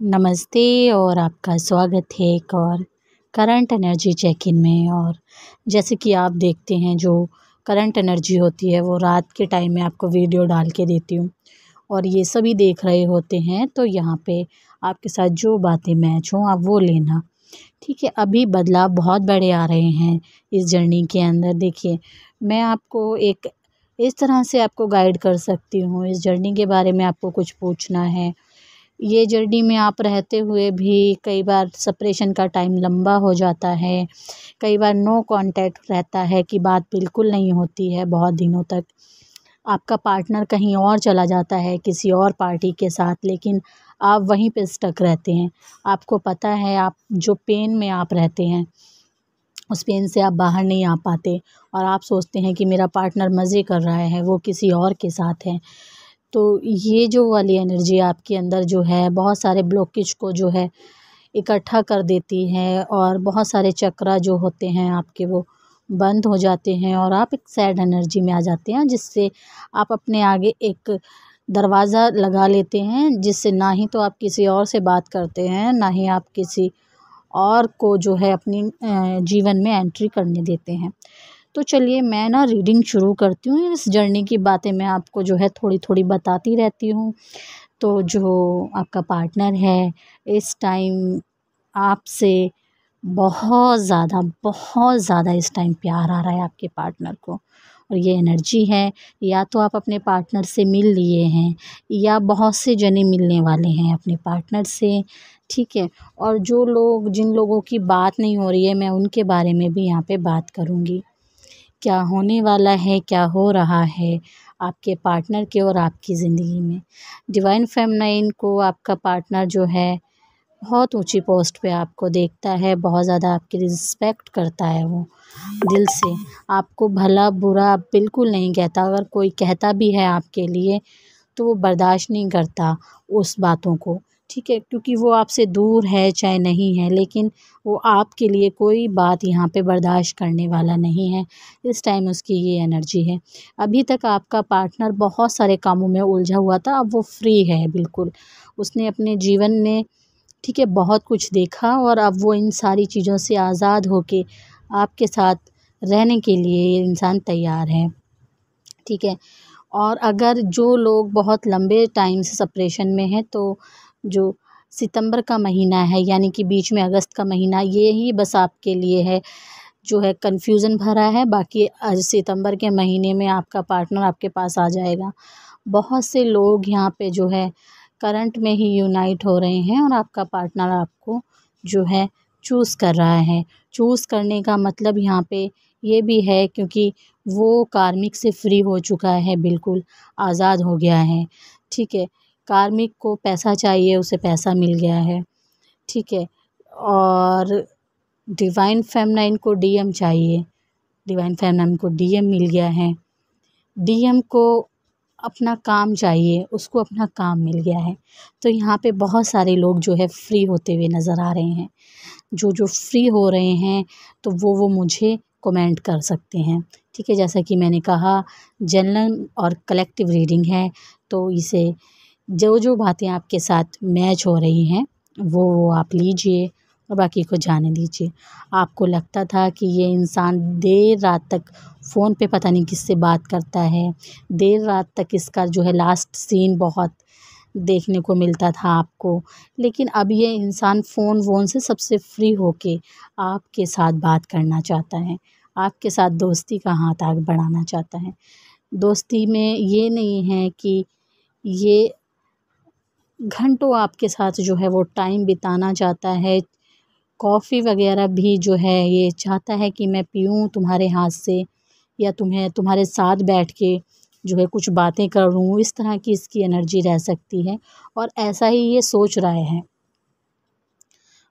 नमस्ते और आपका स्वागत है एक और करंट एनर्जी चेक इन में। और जैसे कि आप देखते हैं, जो करंट एनर्जी होती है, वो रात के टाइम में आपको वीडियो डाल के देती हूँ। और ये सभी देख रहे होते हैं तो यहाँ पे आपके साथ जो बातें मैच हों आप वो लेना। ठीक है, अभी बदलाव बहुत बड़े आ रहे हैं इस जर्नी के अंदर। देखिए, मैं आपको एक इस तरह से आपको गाइड कर सकती हूँ। इस जर्नी के बारे में आपको कुछ पूछना है ये जर्नी में आप रहते हुए भी कई बार सेपरेशन का टाइम लंबा हो जाता है। कई बार नो कांटेक्ट रहता है कि बात बिल्कुल नहीं होती है बहुत दिनों तक। आपका पार्टनर कहीं और चला जाता है, किसी और पार्टी के साथ, लेकिन आप वहीं पे स्टक रहते हैं। आपको पता है आप, जो पेन में आप रहते हैं, उस पेन से आप बाहर नहीं आ पाते और आप सोचते हैं कि मेरा पार्टनर मज़े कर रहा है, वो किसी और के साथ है। तो ये जो वाली एनर्जी आपके अंदर जो है, बहुत सारे ब्लॉकेज को जो है इकट्ठा कर देती है और बहुत सारे चक्रा जो होते हैं आपके वो बंद हो जाते हैं और आप एक सैड एनर्जी में आ जाते हैं जिससे आप अपने आगे एक दरवाज़ा लगा लेते हैं जिससे ना ही तो आप किसी और से बात करते हैं, ना ही आप किसी और को जो है अपनी जीवन में एंट्री करने देते हैं। तो चलिए मैं ना रीडिंग शुरू करती हूँ। इस जर्नी की बातें मैं आपको जो है थोड़ी थोड़ी बताती रहती हूँ। तो जो आपका पार्टनर है, इस टाइम आपसे बहुत ज़्यादा बहुत ज़्यादा इस टाइम प्यार आ रहा है आपके पार्टनर को। और ये एनर्जी है, या तो आप अपने पार्टनर से मिल लिए हैं, या बहुत से जने मिलने वाले हैं अपने पार्टनर से, ठीक है? और जो लोग, जिन लोगों की बात नहीं हो रही है, मैं उनके बारे में भी यहाँ पे बात करूँगी। क्या होने वाला है, क्या हो रहा है आपके पार्टनर के और आपकी ज़िंदगी में। डिवाइन फेमनाइन को आपका पार्टनर जो है, बहुत ऊँची पोस्ट पे आपको देखता है, बहुत ज़्यादा आपकी रिस्पेक्ट करता है वो दिल से। आपको भला बुरा बिल्कुल नहीं कहता, अगर कोई कहता भी है आपके लिए तो वो बर्दाश्त नहीं करता उस बातों को। ठीक है, क्योंकि वो आपसे दूर है चाहे नहीं है, लेकिन वो आपके लिए कोई बात यहाँ पे बर्दाश्त करने वाला नहीं है। इस टाइम उसकी ये एनर्जी है। अभी तक आपका पार्टनर बहुत सारे कामों में उलझा हुआ था, अब वो फ्री है, बिल्कुल। उसने अपने जीवन में, ठीक है, बहुत कुछ देखा और अब वो इन सारी चीज़ों से आज़ाद होके आपके साथ रहने के लिए इंसान तैयार है। ठीक है, और अगर जो लोग बहुत लंबे टाइम से सप्रेशन में हैं तो जो सितंबर का महीना है, यानी कि बीच में अगस्त का महीना, ये ही बस आपके लिए है, जो है कन्फ्यूज़न भरा है। बाकी सितंबर के महीने में आपका पार्टनर आपके पास आ जाएगा। बहुत से लोग यहाँ पे जो है करंट में ही यूनाइट हो रहे हैं और आपका पार्टनर आपको जो है चूज़ कर रहा है। चूज़ करने का मतलब यहाँ पे ये भी है क्योंकि वो कार्मिक से फ्री हो चुका है, बिल्कुल आज़ाद हो गया है। ठीक है कार्मिक को पैसा चाहिए, उसे पैसा मिल गया है। ठीक है, और डिवाइन फेमनाइन को डीएम चाहिए। डिवाइन फेमनाइन को डीएम मिल गया है। डीएम को अपना काम चाहिए, उसको अपना काम मिल गया है। तो यहाँ पे बहुत सारे लोग जो है फ्री होते हुए नज़र आ रहे हैं। जो जो फ्री हो रहे हैं तो वो वो मुझे कमेंट कर सकते हैं। ठीक है, जैसा कि मैंने कहा जनरल और कलेक्टिव रीडिंग है तो इसे जो जो बातें आपके साथ मैच हो रही हैं, वो वो आप लीजिए और बाकी को जाने दीजिए। आपको लगता था कि ये इंसान देर रात तक फ़ोन पे पता नहीं किससे बात करता है, देर रात तक इसका जो है लास्ट सीन बहुत देखने को मिलता था आपको, लेकिन अब ये इंसान फ़ोन वोन से सबसे फ्री होके आपके साथ बात करना चाहता है, आपके साथ दोस्ती का हाथ आग बढ़ाना चाहता है। दोस्ती में ये नहीं है कि ये घंटों आपके साथ जो है वो टाइम बिताना चाहता है। कॉफ़ी वगैरह भी जो है ये चाहता है कि मैं पीऊँ तुम्हारे हाथ से या तुम्हें, तुम्हारे साथ बैठ के जो है कुछ बातें करूँ। इस तरह की इसकी एनर्जी रह सकती है और ऐसा ही ये सोच रहे हैं।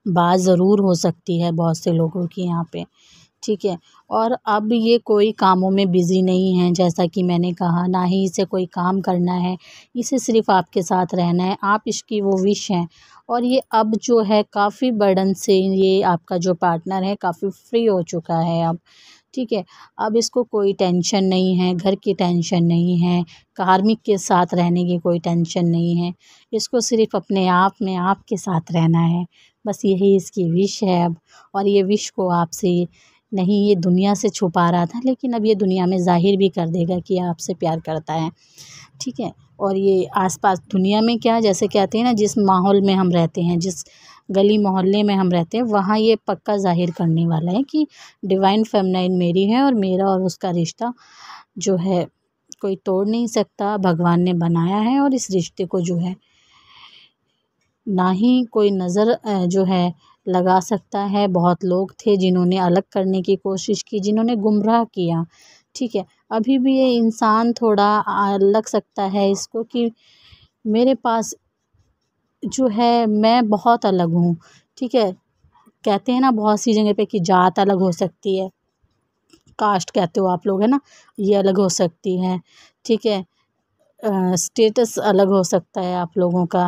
बात ज़रूर हो सकती है बहुत से लोगों की यहाँ पे। ठीक है। और अब ये कोई कामों में बिज़ी नहीं है, जैसा कि मैंने कहा, ना ही इसे कोई काम करना है, इसे सिर्फ़ आपके साथ रहना है, आप इसकी वो विश हैं। और ये अब जो है, काफ़ी बर्डन से ये आपका जो पार्टनर है, काफ़ी फ्री हो चुका है अब, ठीक है। अब इसको कोई टेंशन नहीं है, घर की टेंशन नहीं है, कार्मिक के साथ रहने की कोई टेंशन नहीं है, इसको सिर्फ़ अपने आप में आपके साथ रहना है, बस यही इसकी विश है अब, और ये विश को आपसे नहीं, ये दुनिया से छुपा रहा था, लेकिन अब ये दुनिया में ज़ाहिर भी कर देगा कि आपसे प्यार करता है। ठीक है? और ये आसपास दुनिया में क्या, जैसे कहते हैं ना, जिस माहौल में हम रहते हैं, जिस गली मोहल्ले में हम रहते हैं, वहाँ ये पक्का ज़ाहिर करने वाला है कि डिवाइन फेमनाइन मेरी है और मेरा और उसका रिश्ता जो है, कोई तोड़ नहीं सकता, भगवान ने बनाया है और इस रिश्ते को जो है, ना ही कोई नज़र जो है लगा सकता है। बहुत लोग थे जिन्होंने अलग करने की कोशिश की, जिन्होंने गुमराह किया, ठीक है। अभी भी ये इंसान थोड़ा लग सकता है इसको कि मेरे पास जो है मैं बहुत अलग हूँ, ठीक है। कहते हैं ना बहुत सी जगह पे कि जात अलग हो सकती है, कास्ट कहते हो आप लोग, है ना। ये अलग हो सकती है, ठीक है। स्टेटस अलग हो सकता है आप लोगों का।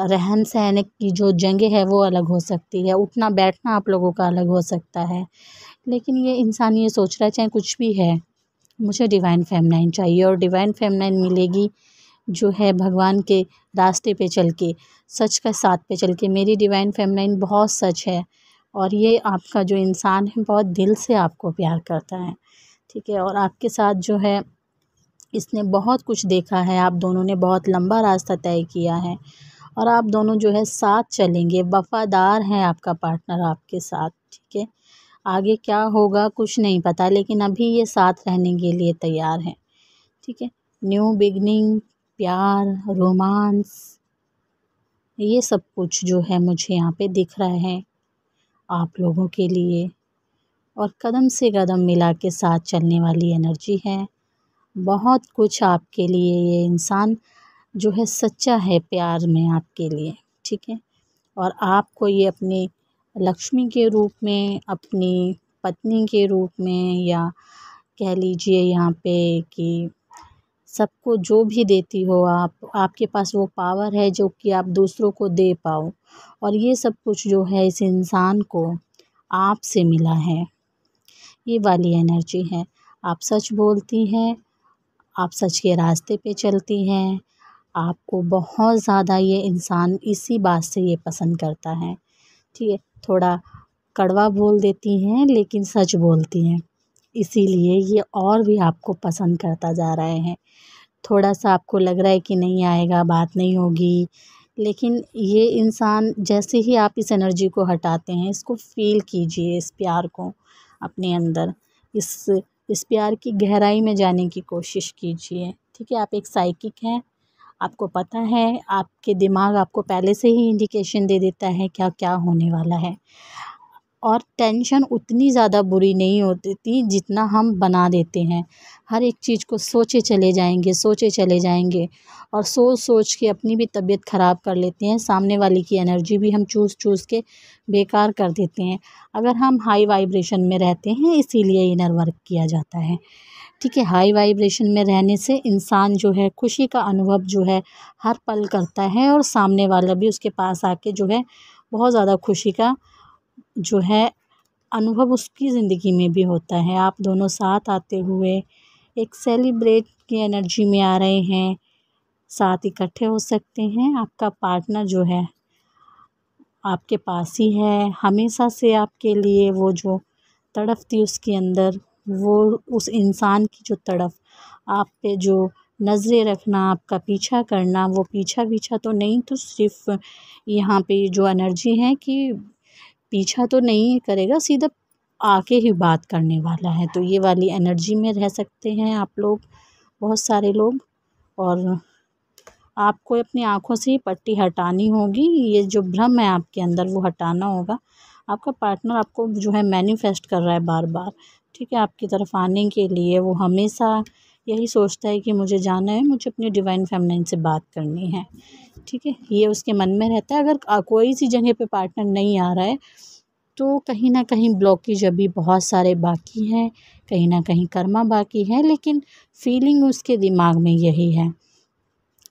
रहन सहन की जो जगह है वो अलग हो सकती है। उठना, बैठना आप लोगों का अलग हो सकता है। लेकिन ये इंसान ये सोच रहा है, चाहे कुछ भी है, मुझे डिवाइन फेमनाइन चाहिए और डिवाइन फेमनाइन मिलेगी जो है भगवान के रास्ते पे चल के, सच का साथ पे चल के। मेरी डिवाइन फेमनाइन बहुत सच है और ये आपका जो इंसान है, बहुत दिल से आपको प्यार करता है। ठीक है? और आपके साथ जो है, इसने बहुत कुछ देखा है। आप दोनों ने बहुत लंबा रास्ता तय किया है। और आप दोनों जो है साथ चलेंगे। वफ़ादार हैं आपका पार्टनर आपके साथ, ठीक है? आगे क्या होगा कुछ नहीं पता, लेकिन अभी ये साथ रहने के लिए तैयार हैं, ठीक है? न्यू बिगनिंग प्यार रोमांस ये सब कुछ जो है मुझे यहाँ पे दिख रहा है आप लोगों के लिए। और कदम से कदम मिला के साथ चलने वाली एनर्जी है। बहुत कुछ आपके लिए ये इंसान जो है सच्चा है प्यार में आपके लिए, ठीक है? और आपको ये अपनी लक्ष्मी के रूप में, अपनी पत्नी के रूप में या कह लीजिए यहाँ पे कि सबको जो भी देती हो आप, आपके पास वो पावर है जो कि आप दूसरों को दे पाओ। और ये सब कुछ जो है इस इंसान को आपसे मिला है। ये वाली एनर्जी है। आप सच बोलती हैं, आप सच के रास्ते पे चलती हैं आपको बहुत ज़्यादा ये इंसान इसी बात से ये पसंद करता है। ठीक है, थोड़ा कड़वा बोल देती हैं, लेकिन सच बोलती हैं। इसीलिए ये और भी आपको पसंद करता जा रहे हैं। थोड़ा सा आपको लग रहा है कि नहीं आएगा, बात नहीं होगी, लेकिन ये इंसान जैसे ही आप इस एनर्जी को हटाते हैं, इसको फ़ील कीजिए, इस प्यार को अपने अंदर, इस इस प्यार की गहराई में जाने की कोशिश कीजिए। ठीक है, आप एक साइकिक हैं आपको पता है, आपके दिमाग आपको पहले से ही इंडिकेशन दे देता है क्या क्या होने वाला है। और टेंशन उतनी ज़्यादा बुरी नहीं होती जितना हम बना देते हैं। हर एक चीज़ को सोचे चले जाएँगे, सोचे चले जाएँगे और सोच सोच के अपनी भी तबीयत ख़राब कर लेते हैं। सामने वाले की एनर्जी भी हम चूस चूस के बेकार कर देते हैं। अगर हम हाई वाइब्रेशन में रहते हैं, इसीलिए इनर वर्क किया जाता है। ठीक है हाई वाइब्रेशन में रहने से इंसान जो है, खुशी का अनुभव जो है, हर पल करता है और सामने वाला भी उसके पास आके जो है, बहुत ज़्यादा खुशी का जो है अनुभव उसकी ज़िंदगी में भी होता है। आप दोनों साथ आते हुए एक सेलिब्रेट की एनर्जी में आ रहे हैं, साथ इकट्ठे हो सकते हैं। आपका पार्टनर जो है, आपके पास ही है। हमेशा से आपके लिए वो जो तड़फ थी उसके अंदर वो उस इंसान की जो तड़फ, आप पे जो नज़रें रखना, आपका पीछा करना, वो पीछा पीछा तो नहीं तो सिर्फ़ यहाँ पे जो एनर्जी है कि पीछा तो नहीं करेगा, सीधा आके ही बात करने वाला है। तो ये वाली एनर्जी में रह सकते हैं आप लोग, बहुत सारे लोग, और आपको अपनी आँखों से ही पट्टी हटानी होगी। ये जो भ्रम है आपके अंदर, वो हटाना होगा। आपका पार्टनर आपको जो है मैनिफेस्ट कर रहा है बार बार ठीक है, आपकी तरफ़ आने के लिए वो हमेशा यही सोचता है कि मुझे जाना है, मुझे अपनी डिवाइन फेमिनाइन से बात करनी है। ठीक है, ये उसके मन में रहता है। अगर कोई सी जगह पे पार्टनर नहीं आ रहा है तो कहीं ना कहीं ब्लॉकेज अभी बहुत सारे बाकी हैं, कहीं ना कहीं कर्मा बाकी है, लेकिन फीलिंग उसके दिमाग में यही है।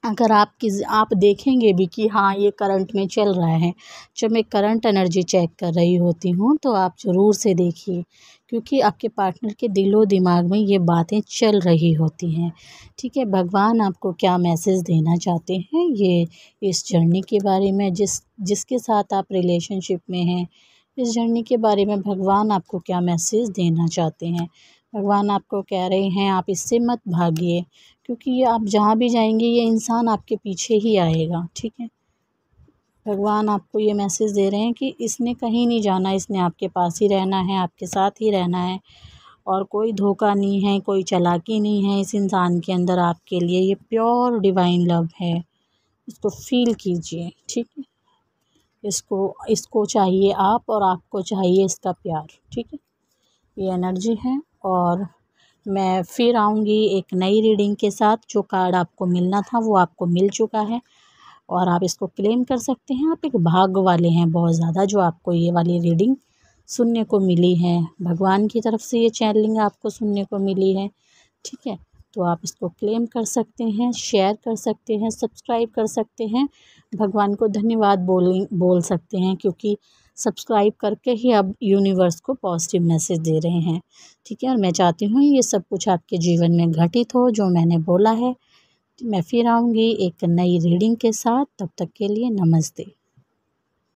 अगर आप किस, आप देखेंगे भी कि हाँ ये करंट में चल रहा है, जब मैं करंट एनर्जी चेक कर रही होती हूँ तो आप ज़रूर से देखिए क्योंकि आपके पार्टनर के दिलो दिमाग में ये बातें चल रही होती हैं। ठीक है, भगवान आपको क्या मैसेज देना चाहते हैं? ये इस जर्नी के बारे में, जिस, जिसके साथ आप रिलेशनशिप में हैं, इस जर्नी के बारे में भगवान आपको क्या मैसेज देना चाहते हैं? भगवान आपको कह रहे हैं, आप इससे मत भागिए, क्योंकि ये आप जहाँ भी जाएँगे, ये इंसान आपके पीछे ही आएगा। ठीक है? भगवान आपको ये मैसेज दे रहे हैं कि इसने कहीं नहीं जाना, इसने आपके पास ही रहना है, आपके साथ ही रहना है। और कोई धोखा नहीं है, कोई चलाकी नहीं है इस इंसान के अंदर आपके लिए। ये प्योर डिवाइन लव है। इसको फील कीजिए, ठीक है? इसको इसको चाहिए आप और आपको चाहिए इसका प्यार, ठीक है? ये एनर्जी है और मैं फिर आऊँगी एक नई रीडिंग के साथ। जो कार्ड आपको मिलना था वो आपको मिल चुका है। और आप इसको क्लेम कर सकते हैं। आप एक भाग वाले हैं बहुत ज़्यादा जो आपको ये वाली रीडिंग सुनने को मिली है। भगवान की तरफ़ से ये चैनलिंग आपको सुनने को मिली है। ठीक है तो आप इसको क्लेम कर सकते हैं शेयर कर सकते हैं सब्सक्राइब कर सकते हैं। भगवान को धन्यवाद बोल बोल सकते हैं क्योंकि सब्सक्राइब करके ही अब यूनिवर्स को पॉजिटिव मैसेज दे रहे हैं। ठीक है, और मैं चाहती हूँ ये सब कुछ आपके जीवन में घटित हो, जो मैंने बोला है। मैं फिर आऊँगी एक नई रीडिंग के साथ। तब तक के लिए नमस्ते।